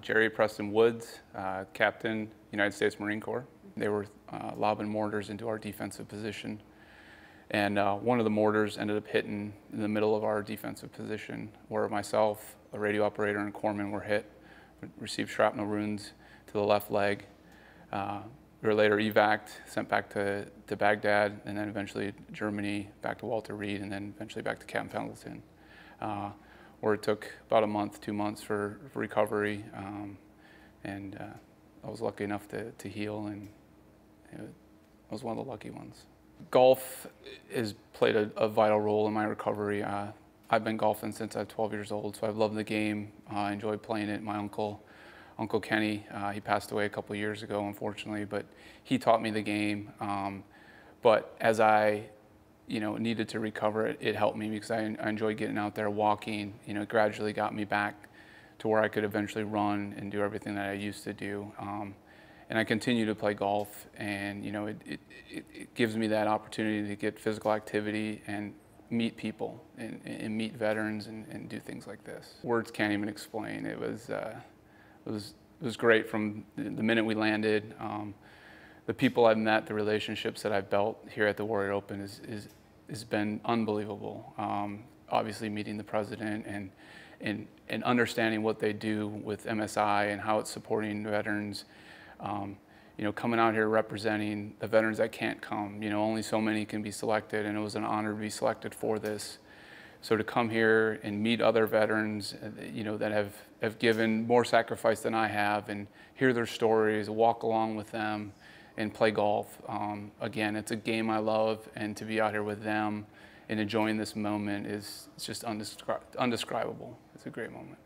Jerry Preston Woods, uh, Captain, United States Marine Corps. They were uh, lobbing mortars into our defensive position. And uh, one of the mortars ended up hitting in the middle of our defensive position, where myself, a radio operator, and corpsman were hit, received shrapnel wounds to the left leg. Uh, we were later evac sent back to, to Baghdad, and then eventually Germany, back to Walter Reed, and then eventually back to Camp Pendleton, where it took about a month, two months for, recovery. Um, and uh, I was lucky enough to, to heal, and it I was one of the lucky ones. Golf has played a, a vital role in my recovery. Uh, I've been golfing since I was 12 years old, so I've loved the game. Uh, I enjoyed playing it. My uncle, Uncle Kenny, uh, he passed away a couple years ago, unfortunately, but he taught me the game. Um, but as I, you know, needed to recover, it, it helped me because I, I enjoyed getting out there walking. You know, it gradually got me back to where I could eventually run and do everything that I used to do. Um, and I continue to play golf, and you know, it, it, it, gives me that opportunity to get physical activity and meet people and, and meet veterans and, and, do things like this. Words can't even explain. It was, uh, it was, it was great from the minute we landed. Um, the people I've met, the relationships that I've built here at the Warrior Open is, is, has been unbelievable. Um, obviously meeting the president and, and, and understanding what they do with MSI and how it's supporting veterans um, you know, coming out here representing the veterans that can't come. You know, only so many can be selected, and it was an honor to be selected for this. So to come here and meet other veterans, uh, you know, that have, have given more sacrifice than I have, and hear their stories, walk along with them, and play golf. Um, again, it's a game I love, and to be out here with them and enjoying this moment is just undescri- undescribable. It's a great moment.